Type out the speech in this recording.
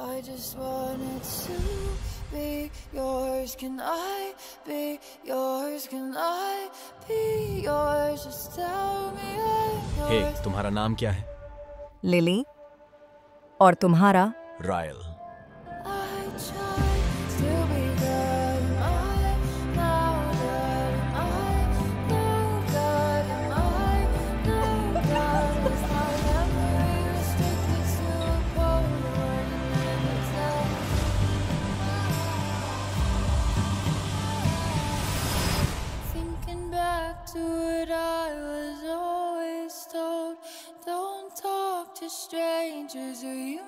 I just wanted to be yours. Can I be yours? Can I be yours? Just tell me I'm yours. yours. तुम्हारा नाम क्या है Lily और तुम्हारा royal back to what I was always told. Don't talk to strangers or you